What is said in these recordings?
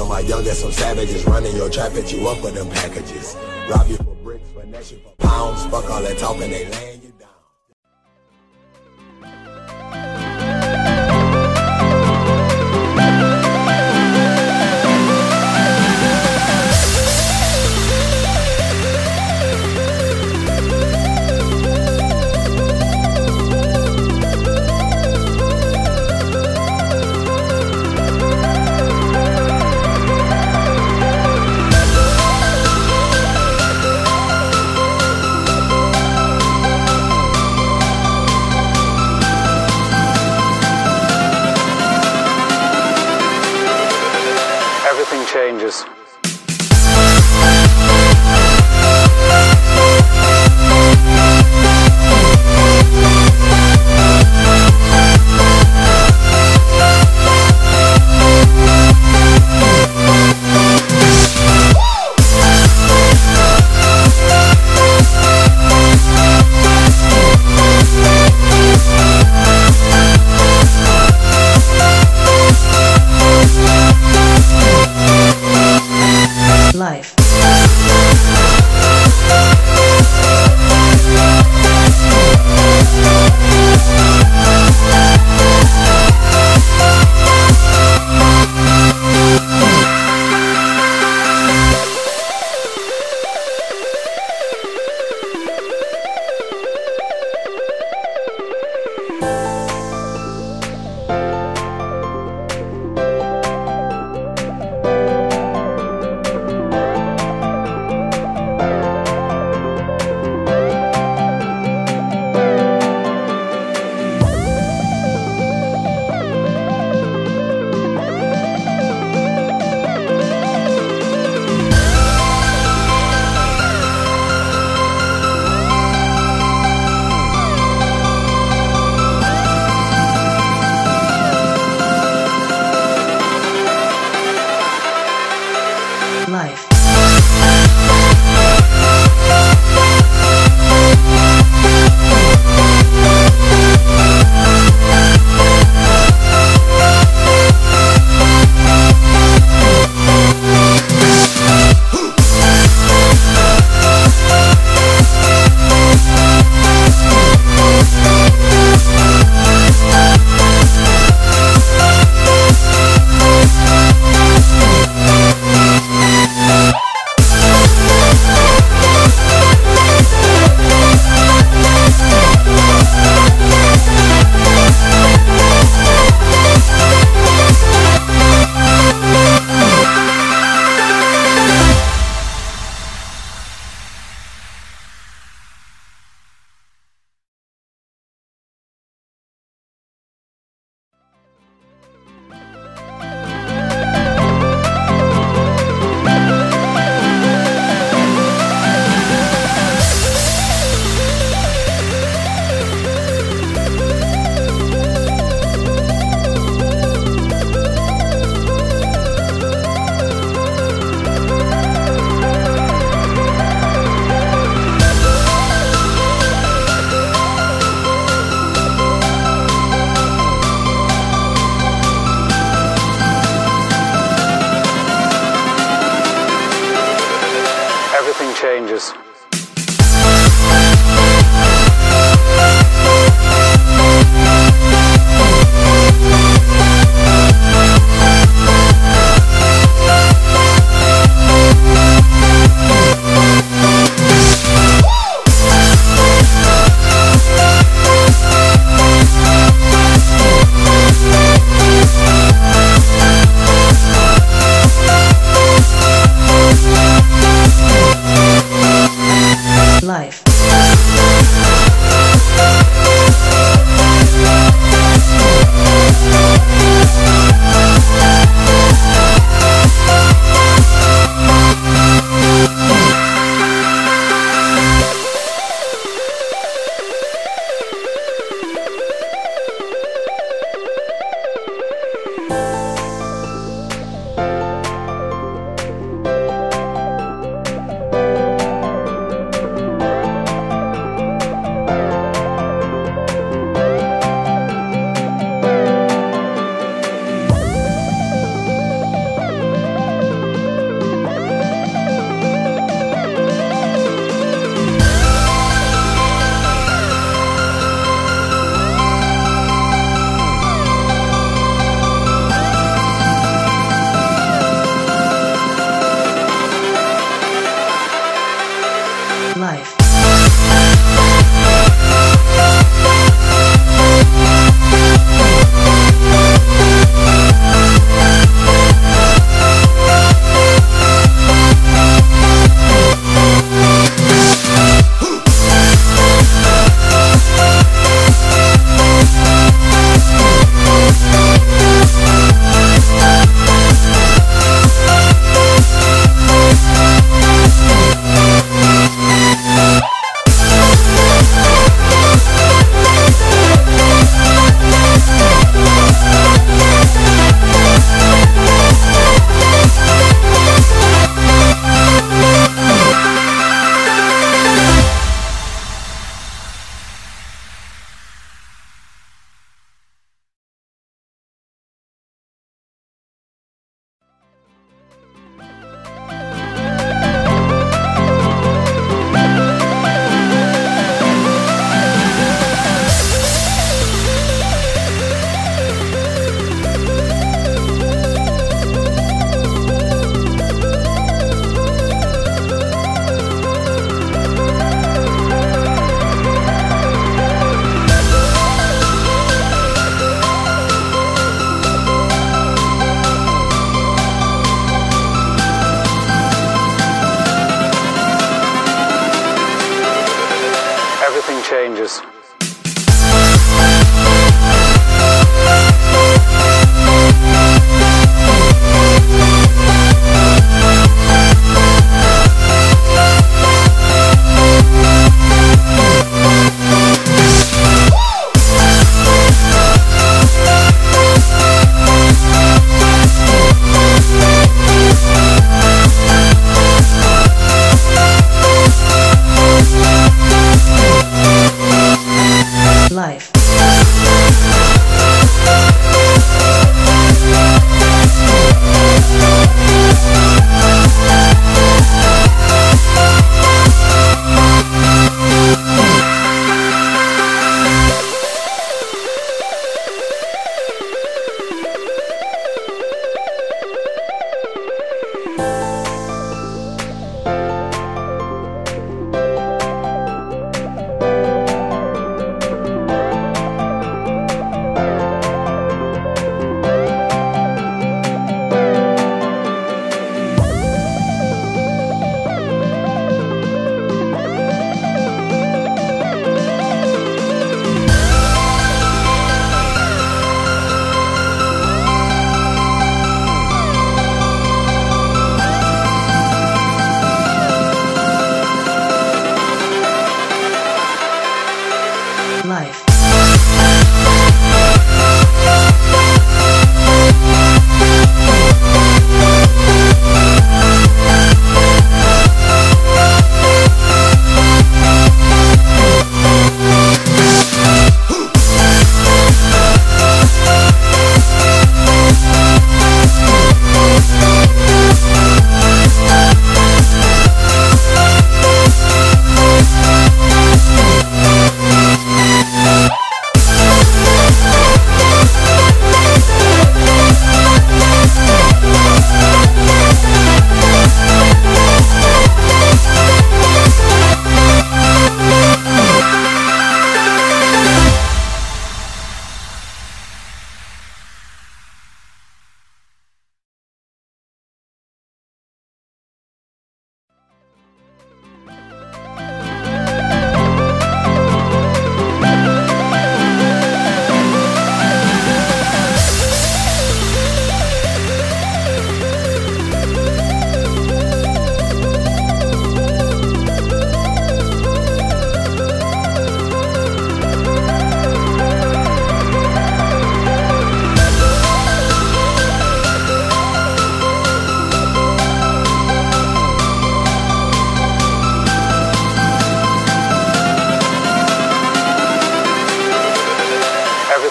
of my youngest, some savages running your trap at you up with them packages. Rob you for bricks, finesse you for pounds. Fuck all that talking, they laying you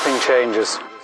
nothing changes.